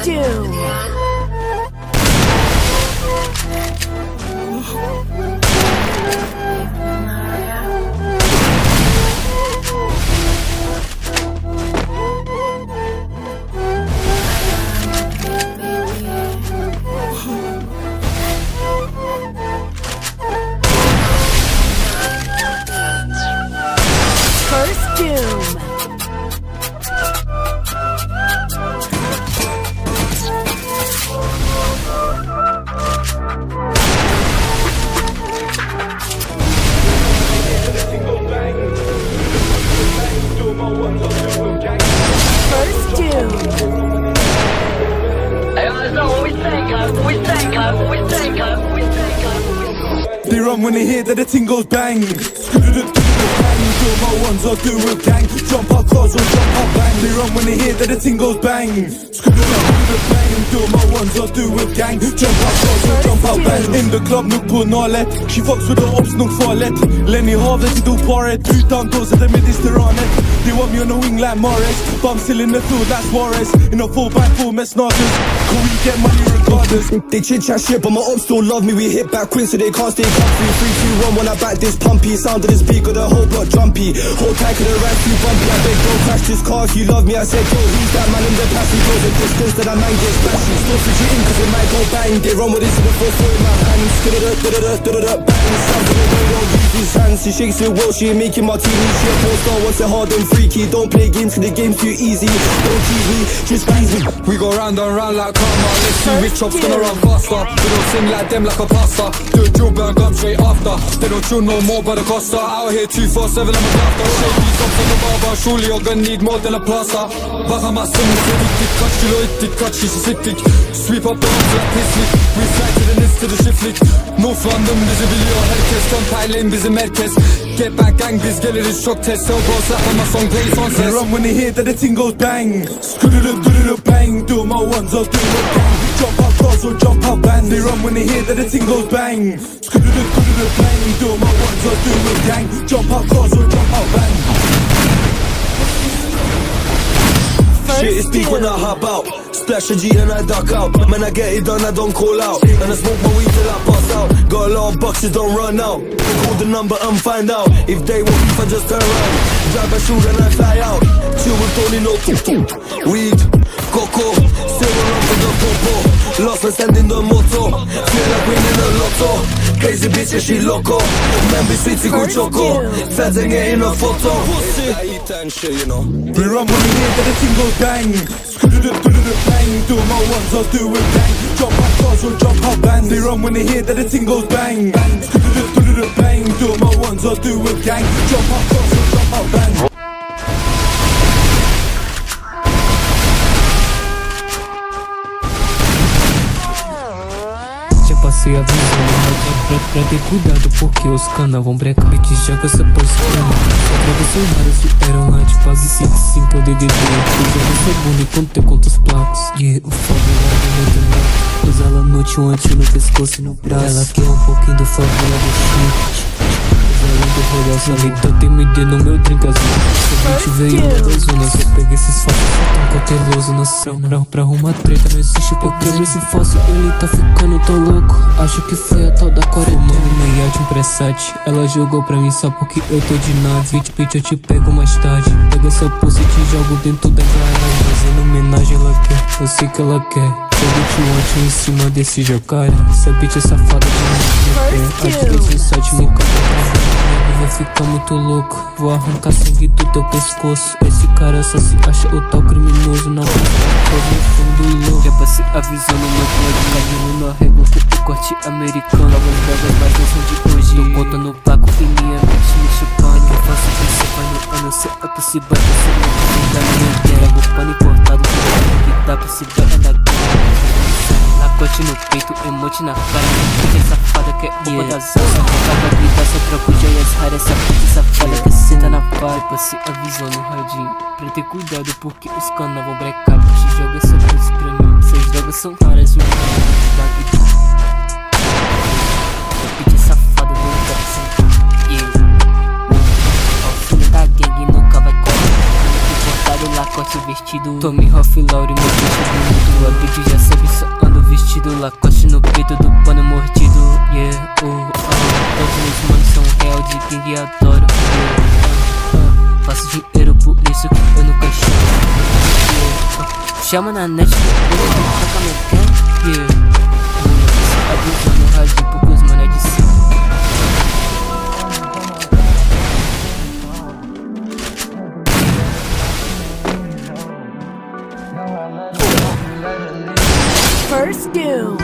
First They run when they hear that the ting goes bang. Do my ones do a gang. Jump out or jump out bang. They run when they hear that the ting goes bang. Bang, do my ones or do a gang. Jump out cars or jump out bang. In the club, nuk på nalet. She fucks with the ops, nuk farligt. Lenny Havet, du paret. Utan då sätter mig disteranet. They want me on the wing like Morris. But I'm still in the field that's Suarez. In a 4x4 med snarkers. Can we get money regardless? They chit chat shit, but my ops still love me. We hit back quick, so they can't stay comfy. Three, two, one, when I back this pumpy. Sound of the speaker, the whole block jumpy. Whole tight of the right, too bumpy. I beg, don't crash this car if you love me. I said, yo, who's that man in the past? He goes a distance that a man gets bashy. Still fidgeting, cause it might go bang. They run with this in the first foot in my hands. Da-da-da, da-da-da, da-da-da, bang. Sound of the way, don't his hands. She shakes it well, she ain't making martini. She a porn star, wants it hard and freaky. Don't play games, cause the game's too easy. Don't tease me, just squeeze me. We go round and round like karma. Let's see which chop's gonna run faster. We don't sing like them like a pasta. Do a drill burn gun straight after. They don't chill no more by the costa. Out here 247, I'm a grafter. Shake these up for the barber. Surely you're gonna need more than a plaster. Bahama sim, addicted. Clutch, kilo, it clutch, she's a sick Sweep up the arms like piss. We fly to the nest to the shift leak. North London bizi biliyor herkes. Dön paylayın bizi merkez. Get back gang biz geliriz çok tez. Sell bro slap on my song plays on They test. run when they hear that the ting goes bang. Skudda da bang. Do my ones or do a gang. Jump out cars or jump out bang. They run when they hear that the ting goes bang. Skudda da bang. Do my ones or do a gang. Jump out cars or jump out bang. Shit is deep when I hop out. Splash a G and I duck out. Man, I get it done, I don't call out. And I smoke my weed till I pass out. Got a lot of boxes, don't run out. Call the number and find out. If they want beef, I just turn around. Drive a shoot and I fly out. Chill with Tony, no Weed, coco. Still around for the popo. Lost and sending the moto. Feel like winning the lotto. Crazy bitch, yeah, she loco. Man, be sweet, go choco. Feds ain't getting a photo. And you know. They run when they hear that ting goes bang. Bang. Do my ones or do a gang. Jump out cars or jump out bang. They run when they hear that the ting goes bang. Skudda bang. Do my ones or do a gang. Jump out cars or jump out bang. você avisando pra, pra, pra ter cuidado porque os canal vão brecar. E já joga essa pose pra mim Só pra você superam lá de fase 5, 5 poder de direito Usando seu bunda enquanto teu conta os placos. Yeah, o foda é muito meu Usa ela noite ou antes no pescoço e no braço. Ela quer um pouquinho do favela do rolê, essa leita tem MD no meu drink azul. Se a gente veio da zona, só pega esses fatos Tão cauteloso na cena. Pra, pra arrumar treta Não existe porque esse falso, ele tá ficando tão louco. Acho que foi a tal da quarentena. Meia de um pressete, ela jogou pra mim só porque eu tô de nada Bitch, bitch, eu te pego mais tarde. Pega essa pulse e te jogo dentro da garagem. Fazendo homenagem, ela quer, eu sei que ela quer. Jogo te ontem em cima desse jacaré. Essa bitch é safada de mim. Acho que esse site me Vou ficar muito louco, vou arrancar sangue do teu pescoço. Esse cara só se acha o tal criminoso. Não, tô no fundo louco. Já passei avisando meu plug, cabelo na régua com o corte americano. Novas drogas, mas não são de hoje. Tô contando placo e minha mente me chupando. Eu faço isso, vai no ano, se é possível, você não da minha. Vou pano importado, que dá pra se ver na guerra. Lacote no peito, emote na cara. Essa safada que é roupa yeah. das alças Tava grita, só troco joias raras Essa puta safada que senta na farpa Tipo, se avisou no radinho Pra ter cuidado porque os canas vão brecar. Te joga essa coisa pra mim. Essas drogas são raras, Yeah. Alcina da colar Importado, lacoste vestido. Tommy Hoff, Laure, meu Lacoste no peito do pano mordido Yeah, oh, oh Todos meus manos são real de gangue, adoro yeah, oh, oh. Faço dinheiro por isso que eu nunca chamo yeah, oh. Chama na net, eu vou tocar meu pé Yeah Abusando first doom.